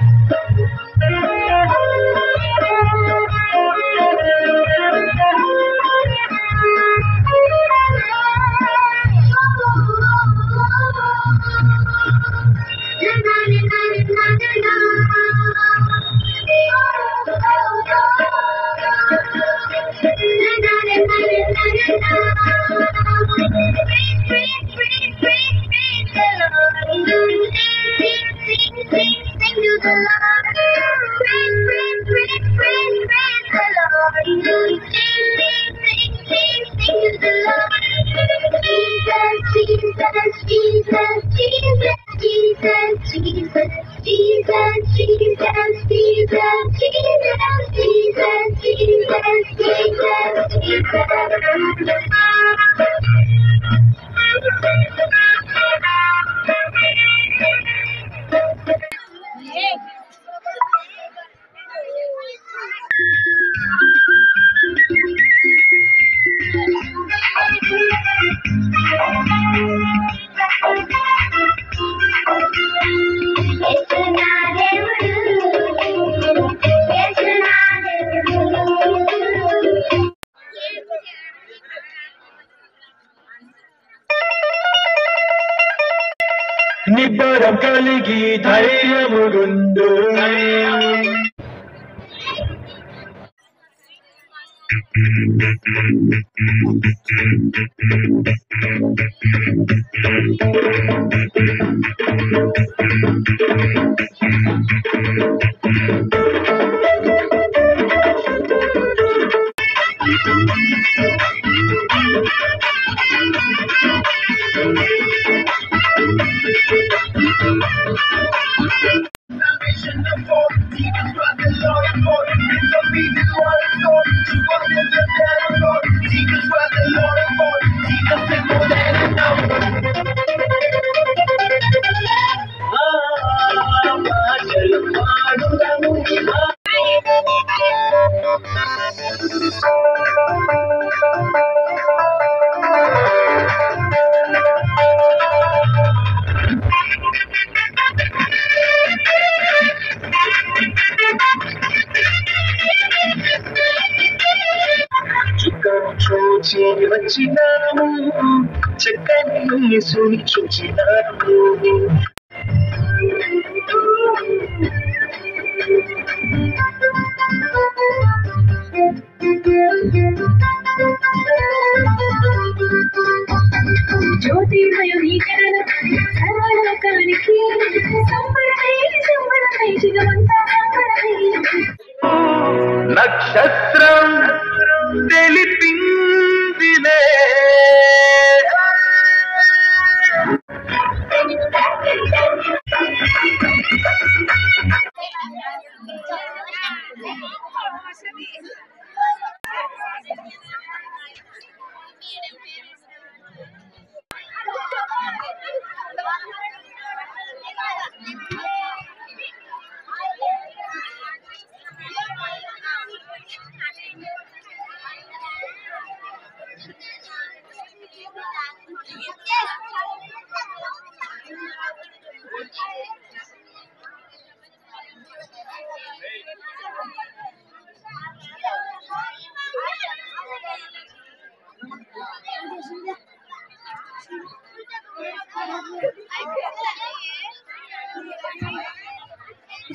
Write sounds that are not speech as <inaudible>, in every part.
Thank you. కలిగి ధైర్యముగుండు you. చేరి వచ్చినాము చక్కని యేసుని చూచినాము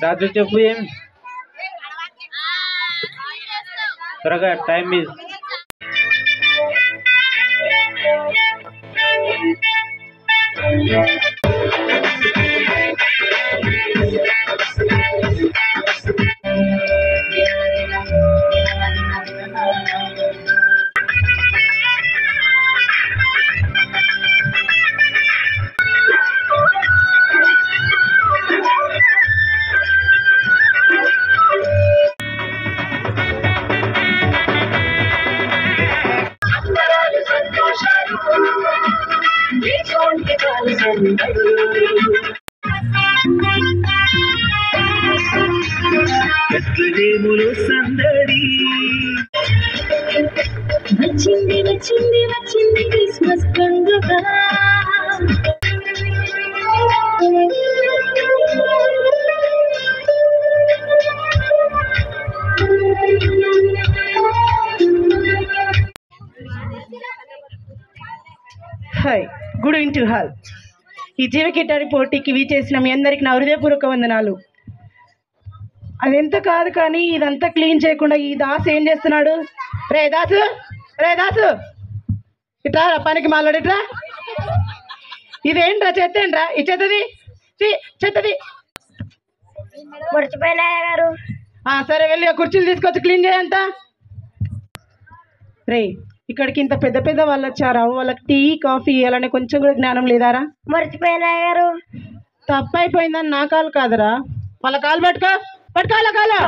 రాజు చెప్పు ఏం త్వరగా టైం ఇస్ హృదయములు సందడి. వచ్చింది వచ్చింది వచ్చింది క్రిస్మస్ పండుగ. Hi good evening to all ఈ జీవకిటారి పోటీకి వీచేసిన మీ అందరికీ నా హృదయపూర్వక వందనాలు. అదెంత కాదు కానీ ఇదంతా క్లీన్ చేయకుండా ఈ దాసు ఏం చేస్తున్నాడు? రే దాసు రే దాసు. ఇట్రా పనికి మాట్లాడిట్రా ఇదేంట్రా చెత్త ఏంట్రా? ఈ చెత్తది? చెత్తది. గారు? ఆ, సరే వెళ్ళి కుర్చీలు తీసుకొచ్చి క్లీన్ చేయంత రే ఇక్కడికి ఇంత పెద్ద పెద్ద వాళ్ళు వచ్చారా? వాళ్ళకి టీ కాఫీ ఇవ్వాలనే కొంచెం కూడా జ్ఞానం లేదారా? మర్చిపోయినా గారు? తప్పు అయిపోయిందని నా కాలు కాదురా. వాళ్ళ కాలు పట్టుకో. పట్టుకోవాల కాలు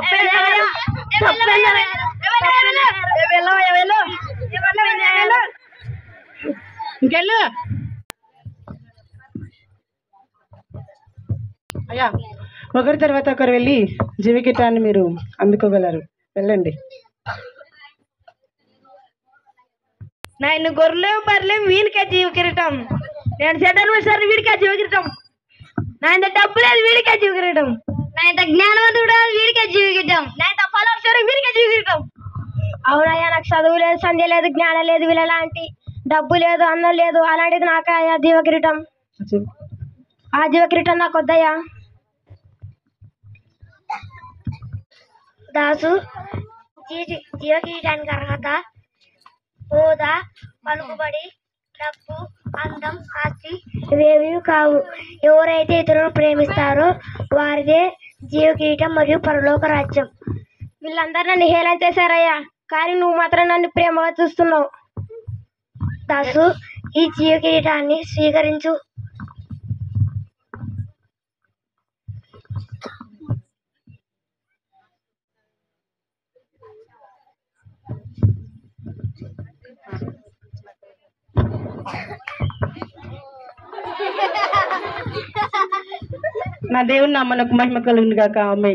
ఇంకెళ్ళు అయ్యా ఒకరి తర్వాత ఒకరు వెళ్ళి జీవికిటాన్ని మీరు అందుకోగలరు వెళ్ళండి నేను గొర్రెలు బర్రెలు వీడికే జీవ కిరీటం నేను సెటర్ సార్ వీడికే జీవ కిరీటం నా ఇంత డబ్బు లేదు వీడికే జీవ కిరీటం నా ఇంత జ్ఞానవంతుడు వీరికే జీవ నా ఇంత ఫలవసారు వీడికే అవునయ్యా నాకు చదువు లేదు సంధ్య లేదు జ్ఞానం లేదు వీళ్ళలాంటి డబ్బు లేదు అన్నం లేదు అలాంటిది నాకు అయ్యా జీవ కిరీటం ఆ జీవ కిరీటం నాకు వద్దయ్యా. దాసు జీవ కిరీటానికి అర్హత హోదా పలుకుబడి డబ్బు అందం ఆస్తి ఇవేవి కావు. ఎవరైతే ఇతరులను ప్రేమిస్తారో వారిదే జీవ కిరీటం మరియు పరలోక రాజ్యం. వీళ్ళందరూ నన్ను హేళన చేశారయ్యా. కానీ నువ్వు మాత్రం నన్ను ప్రేమగా చూస్తున్నావు. దాసు ఈ జీవ కిరీటాన్ని స్వీకరించు. <laughs> నా దేవుని నామనకు మహిమ కలుగును గాక. ఆమె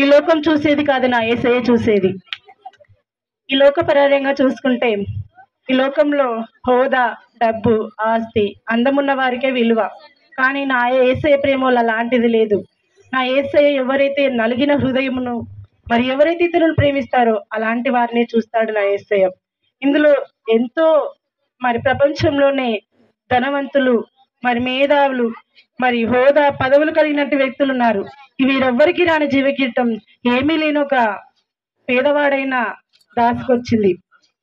ఈ లోకం చూసేది కాదు నా ఏసయ్య చూసేది. ఈ లోకపరంగా చూసుకుంటే ఈ లోకంలో హోదా డబ్బు ఆస్తి అందమున్న వారికే విలువ. కానీ నా ఏసయ్య ప్రేమ అలాంటిది లేదు. నా ఏసయ్య ఎవరైతే నలిగిన హృదయమును మరి ఎవరైతే ఇతరులను ప్రేమిస్తారో అలాంటి వారిని చూస్తాడు నా ఏసయ ఇందులో ఎంతో మరి ప్రపంచంలోనే ధనవంతులు మరి మేధావులు మరి హోదా పదవులు కలిగినట్టు వ్యక్తులు ఉన్నారు వీరెవ్వరికి రాని జీవకీర్తం ఏమీ లేని ఒక పేదవాడైన దాసుకొచ్చింది.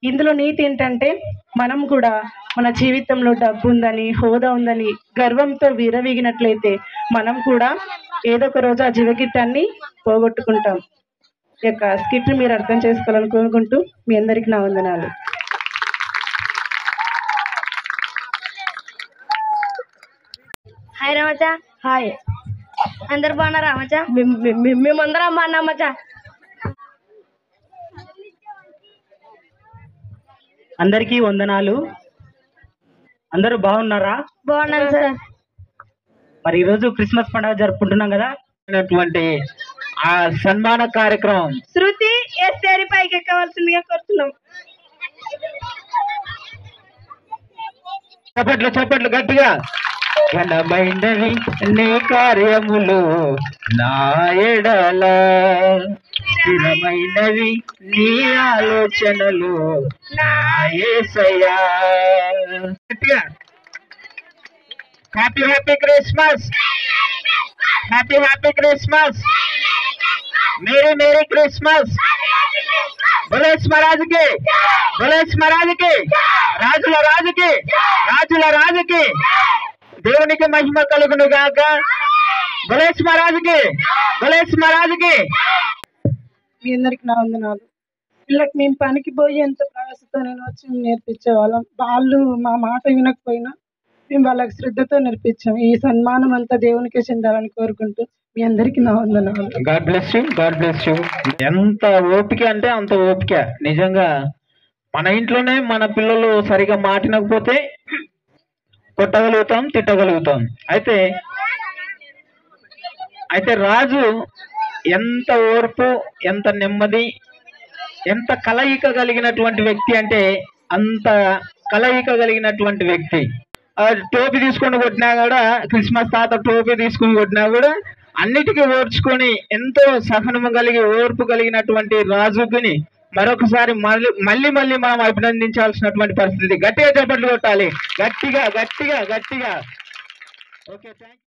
ఇందులో నీతి ఏంటంటే మనం కూడా మన జీవితంలో డబ్బు ఉందని హోదా ఉందని గర్వంతో విరవీగినట్లయితే మనం కూడా ఏదో ఒక రోజు ఆ జీవకీర్తాన్ని పోగొట్టుకుంటాం. ఈ యొక్క స్కిట్ మీరు అర్థం చేసుకోవాలని కోరుకుంటూ మీ అందరికీ నా వందనాలు. రామచా? హాయ్. అందరు బాగున్నారా రామచా? మేమందరం బాగున్నాం మచ్చా. అందరికీ వందనాలు. అందరూ బాగున్నారా? బాగున్నాను సార్. మరి ఈరోజు క్రిస్మస్ పండుగ జరుపుకుంటున్నాం కదా? అయినటువంటి ఆ సన్మాన కార్యక్రమం. శృతి ఎస్టేరి పైకి ఎక్కవలసిందిగా కోరుతున్నాం. చప్పట్లు చప్పట్లు గట్టిగా. ఘనమైనవి నీ కార్యములు నా ఎడల స్థిరమైనవి నీ ఆలోచనలు నా యేసయ్యా గట్టిగా happy happy Christmas happy happy Christmas merry merry Christmas బులేస్ మహారాజుకి బులేస్ మహారాజుకి రాజుల రాజుకి రాజుల రాజుకి దేవునికి మహిమ కలుగును గాక. బులేస్ మహారాజుకి బులేస్ మహారాజుకి. మీ అందరికి నా వందనాలు. వీళ్ళకి మేము పనికి పోయి ఎంత ప్రయాసతో నేను వచ్చి నేర్పించేవాళ్ళం వాళ్ళు. మా మాట వినకపోయినా మేము వాళ్ళకి శ్రద్ధతో నేర్పించాం. ఈ సన్మానం అంతా దేవునికే చెందాలని కోరుకుంటూ మీ అందరికి నా వందనాలు. God bless you God bless you ఎంత ఓపిక అంటే అంత ఓపిక. నిజంగా మన ఇంట్లోనే మన పిల్లలు సరిగా మాటినకపోతే కొట్టగలుగుతాం తిట్టగలుగుతాం. అయితే అయితే రాజు ఎంత ఓర్పు ఎంత నెమ్మది ఎంత కలయిక కలిగినటువంటి వ్యక్తి అంటే అంత కలయిక కలిగినటువంటి వ్యక్తి. టోపీ తీసుకొని కొట్టినా కూడా క్రిస్మస్ తాత టోపీ తీసుకొని కొట్టినా కూడా అన్నిటికీ ఓర్చుకొని ఎంతో సహనము కలిగి ఓర్పు కలిగినటువంటి రాజుకుని మరొకసారి మళ్ళీ మళ్ళీ మళ్ళీ మనం అభినందించాల్సినటువంటి పరిస్థితి గట్టిగా చప్పట్లు కొట్టాలి. గట్టిగా గట్టిగా గట్టిగా. Okay thank